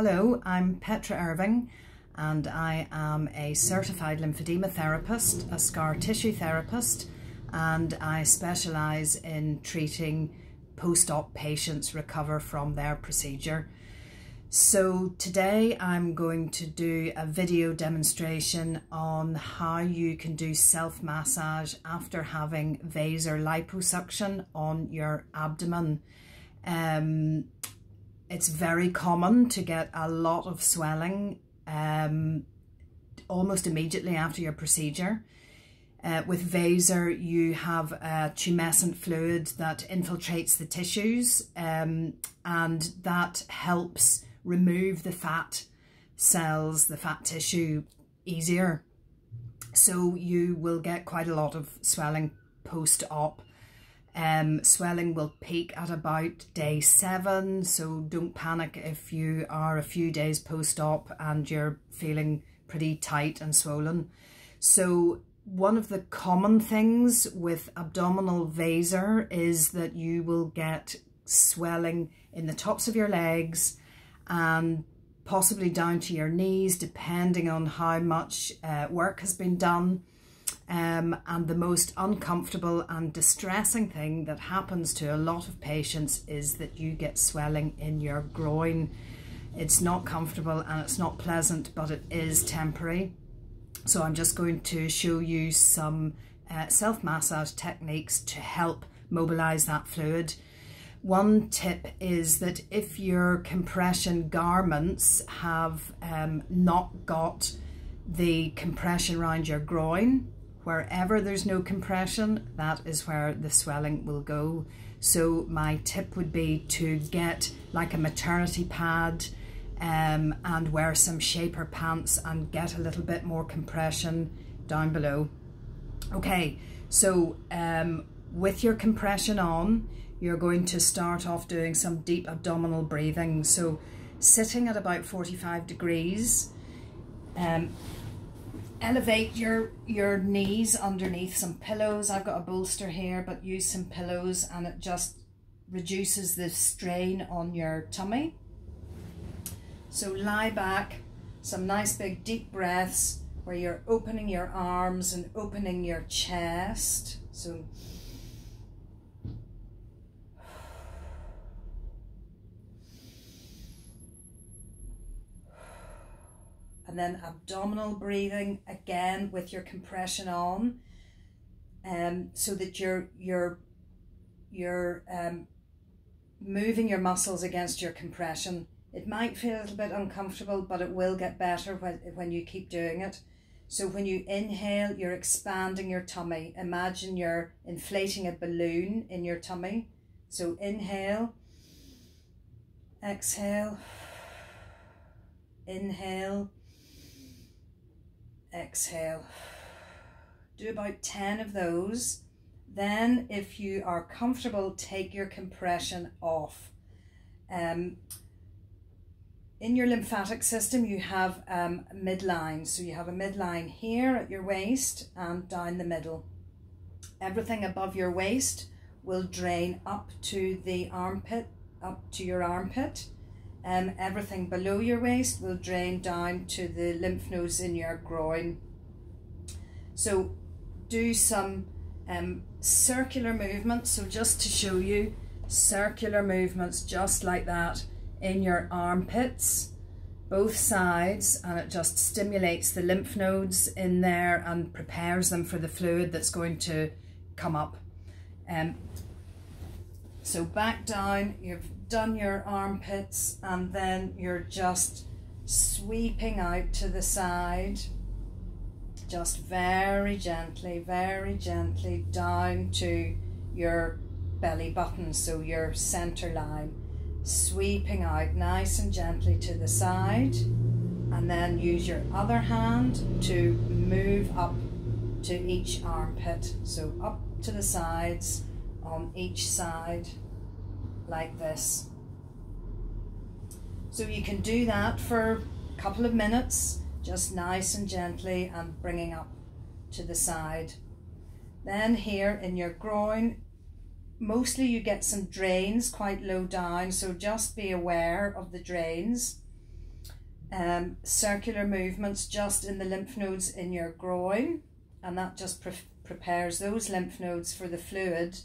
Hello, I'm Petra Erving and I am a certified lymphedema therapist, a scar tissue therapist, and I specialise in treating post-op patients recover from their procedure. So today I'm going to do a video demonstration on how you can do self-massage after having vaser liposuction on your abdomen. Um, it's very common to get a lot of swelling um, almost immediately after your procedure. Uh, with Vaser, you have a tumescent fluid that infiltrates the tissues um, and that helps remove the fat cells, the fat tissue easier. So you will get quite a lot of swelling post-op um, swelling will peak at about day seven, so don't panic if you are a few days post-op and you're feeling pretty tight and swollen. So one of the common things with abdominal vaser is that you will get swelling in the tops of your legs and possibly down to your knees depending on how much uh, work has been done. Um, and the most uncomfortable and distressing thing that happens to a lot of patients is that you get swelling in your groin. It's not comfortable and it's not pleasant, but it is temporary. So I'm just going to show you some uh, self-massage techniques to help mobilize that fluid. One tip is that if your compression garments have um, not got the compression around your groin, Wherever there's no compression, that is where the swelling will go. So my tip would be to get like a maternity pad um, and wear some shaper pants and get a little bit more compression down below. Okay, so um, with your compression on, you're going to start off doing some deep abdominal breathing. So sitting at about 45 degrees, um, elevate your your knees underneath some pillows. I've got a bolster here but use some pillows and it just reduces the strain on your tummy. So lie back some nice big deep breaths where you're opening your arms and opening your chest. So and then abdominal breathing again with your compression on um, so that you're you're you're um, moving your muscles against your compression. It might feel a little bit uncomfortable but it will get better when, when you keep doing it. So when you inhale you're expanding your tummy. Imagine you're inflating a balloon in your tummy. So inhale exhale inhale exhale. Do about 10 of those. Then if you are comfortable, take your compression off. Um, in your lymphatic system, you have um, midline. So you have a midline here at your waist and down the middle. Everything above your waist will drain up to the armpit, up to your armpit. Um, everything below your waist will drain down to the lymph nodes in your groin. So do some um, circular movements. So just to show you, circular movements just like that in your armpits, both sides, and it just stimulates the lymph nodes in there and prepares them for the fluid that's going to come up. Um, so back down, you've done your armpits and then you're just sweeping out to the side. Just very gently very gently down to your belly button so your center line. Sweeping out nice and gently to the side and then use your other hand to move up to each armpit. So up to the sides on each side like this. So you can do that for a couple of minutes, just nice and gently and bringing up to the side. Then here in your groin, mostly you get some drains quite low down, so just be aware of the drains. um, circular movements just in the lymph nodes in your groin, and that just pre prepares those lymph nodes for the fluid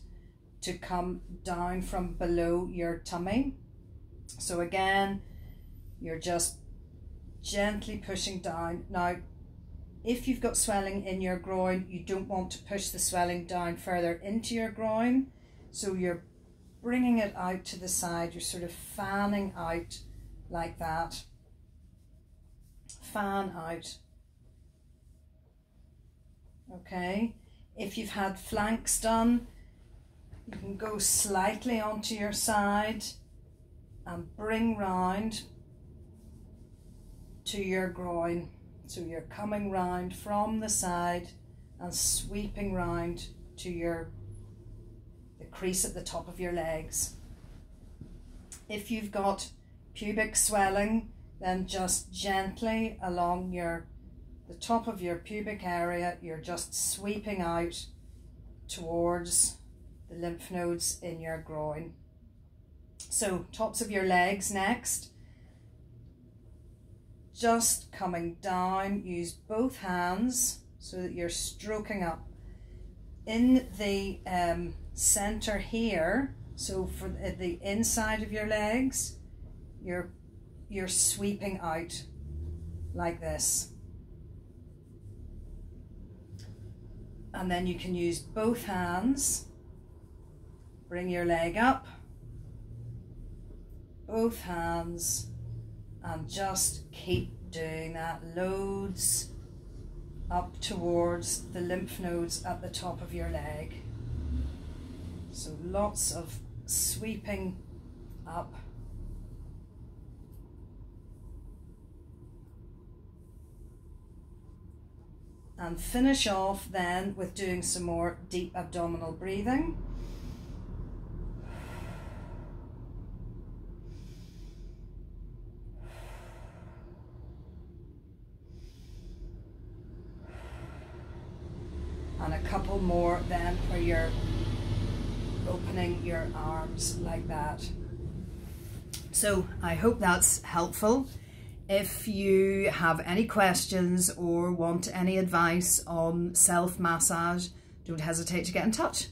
to come down from below your tummy. So again, you're just gently pushing down. Now, if you've got swelling in your groin, you don't want to push the swelling down further into your groin. So you're bringing it out to the side. You're sort of fanning out like that. Fan out. Okay. If you've had flanks done, you can go slightly onto your side and bring round to your groin. So you're coming round from the side and sweeping round to your the crease at the top of your legs. If you've got pubic swelling, then just gently along your the top of your pubic area, you're just sweeping out towards lymph nodes in your groin. So tops of your legs next. Just coming down, use both hands so that you're stroking up. In the um, center here, so for the inside of your legs, you're, you're sweeping out like this. And then you can use both hands. Bring your leg up both hands and just keep doing that loads up towards the lymph nodes at the top of your leg. So lots of sweeping up. And finish off then with doing some more deep abdominal breathing. Couple more then where you're opening your arms like that. So I hope that's helpful. If you have any questions or want any advice on self-massage, don't hesitate to get in touch.